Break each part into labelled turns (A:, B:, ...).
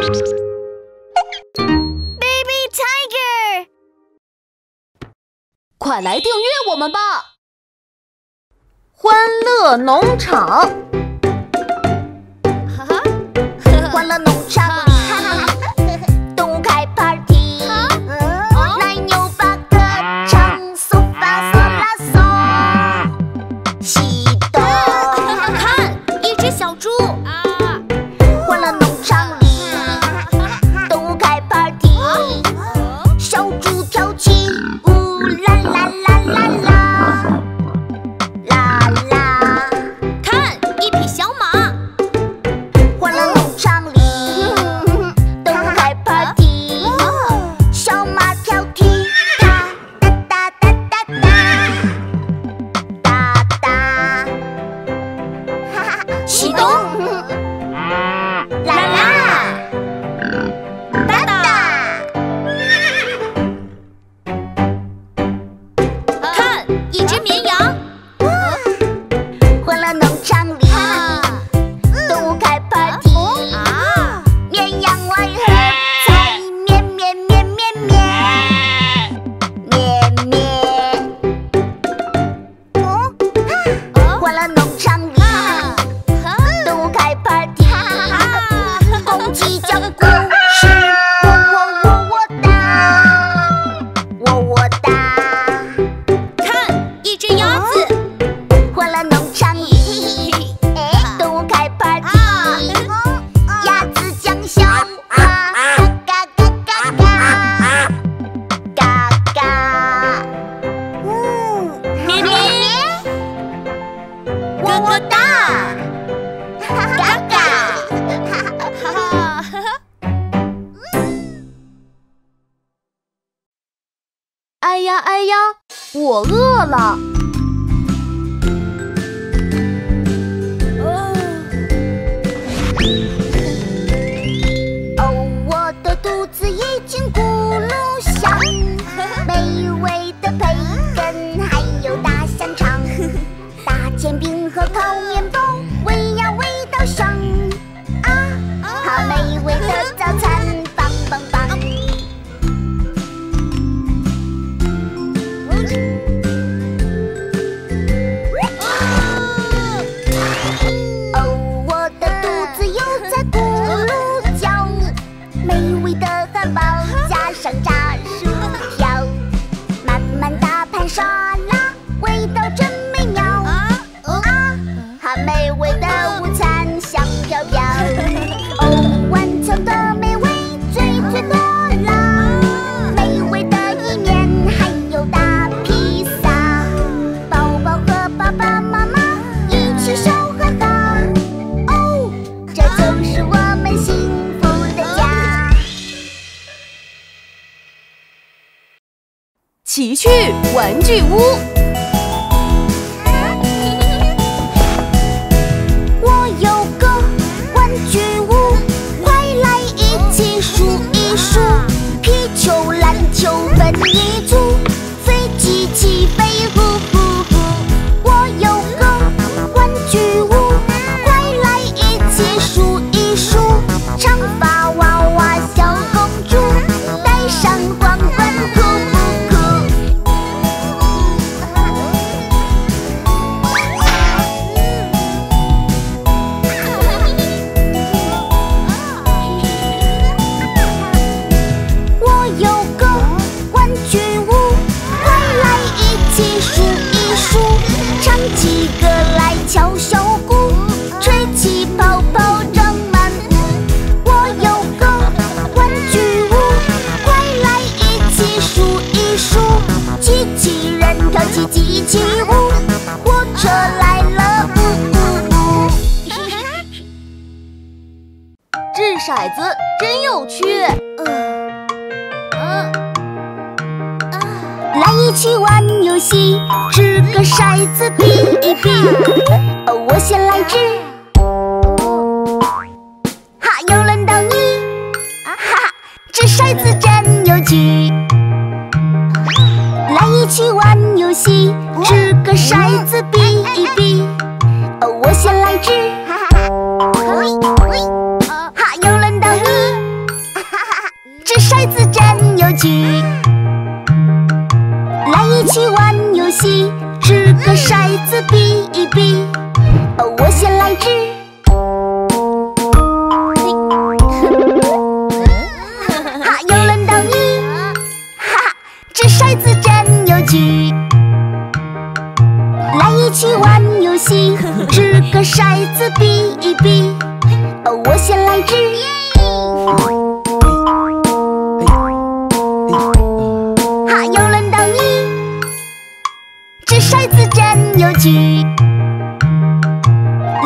A: Baby Tiger，
B: 快来订阅我们吧！欢乐农场，
A: 哈哈，
C: 欢乐农场。么哒嘎嘎。哈哈哈
A: 哈哈
B: 哎呀哎呀我饿了。奇趣玩具屋。
C: 车来了呜呜呜
B: 掷骰子真有趣。
C: 呃呃啊来一起玩游戏掷个骰子比一比。我先来掷。哈又轮到你。哈哈掷骰子真有趣。来一起玩游戏掷个骰子比。骰子比一比。哦，我先来掷。哈，又轮到你。掷骰子真有趣。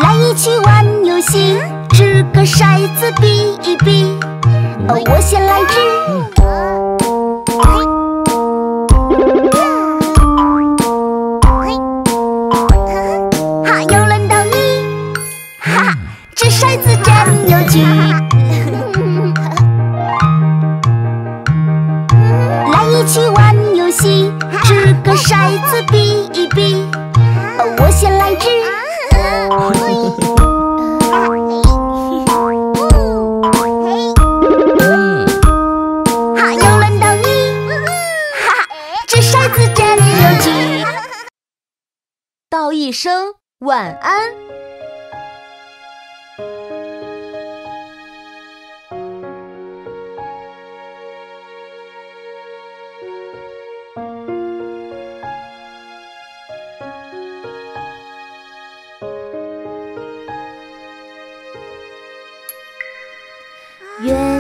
C: 来一起玩游戏，掷个骰子比一比。哦，我先来戏，掷个骰子比一比。我先来掷。哈，又轮到你。哈，掷骰子真有趣。道一声晚安。月。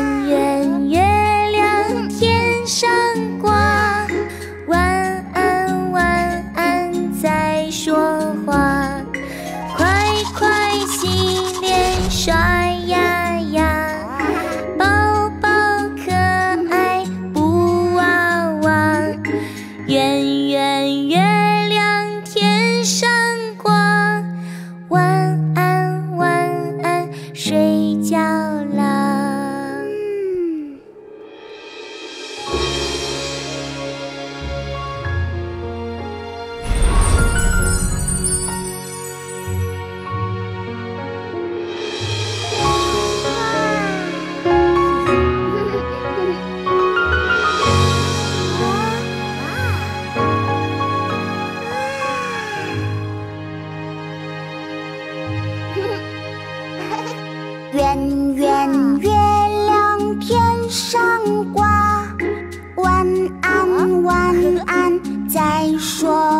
C: 圆圆月亮天上
B: 挂晚安晚安
C: 再说。